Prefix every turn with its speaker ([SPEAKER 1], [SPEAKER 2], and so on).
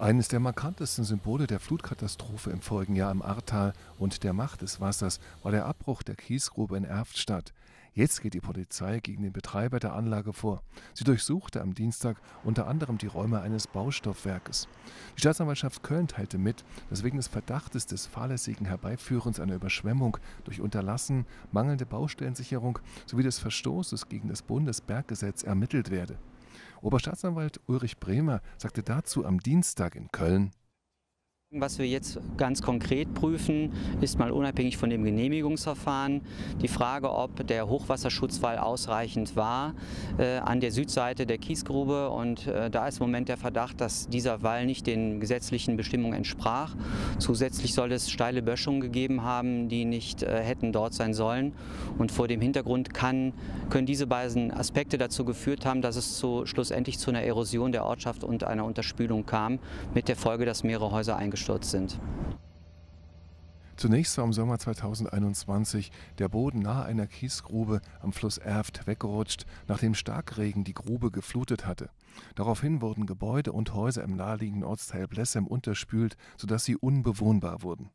[SPEAKER 1] Eines der markantesten Symbole der Flutkatastrophe im vorigen Jahr im Ahrtal und der Macht des Wassers war der Abbruch der Kiesgrube in Erftstadt. Jetzt geht die Polizei gegen den Betreiber der Anlage vor. Sie durchsuchte am Dienstag unter anderem die Räume eines Baustoffwerkes. Die Staatsanwaltschaft Köln teilte mit, dass wegen des Verdachtes des fahrlässigen Herbeiführens einer Überschwemmung durch Unterlassen, mangelnde Baustellensicherung sowie des Verstoßes gegen das Bundesberggesetz ermittelt werde. Oberstaatsanwalt Ulrich Bremer sagte dazu am Dienstag in Köln.
[SPEAKER 2] Was wir jetzt ganz konkret prüfen, ist mal unabhängig von dem Genehmigungsverfahren die Frage, ob der Hochwasserschutzwall ausreichend war äh, an der Südseite der Kiesgrube. Und äh, da ist im Moment der Verdacht, dass dieser Wall nicht den gesetzlichen Bestimmungen entsprach. Zusätzlich soll es steile Böschungen gegeben haben, die nicht äh, hätten dort sein sollen. Und vor dem Hintergrund kann, können diese beiden Aspekte dazu geführt haben, dass es zu, schlussendlich zu einer Erosion der Ortschaft und einer Unterspülung kam, mit der Folge, dass mehrere Häuser eingeschlossen eingestürzt sind.
[SPEAKER 1] Zunächst war im Sommer 2021 der Boden nahe einer Kiesgrube am Fluss Erft weggerutscht, nachdem Starkregen die Grube geflutet hatte. Daraufhin wurden Gebäude und Häuser im naheliegenden Ortsteil Blessem unterspült, sodass sie unbewohnbar wurden.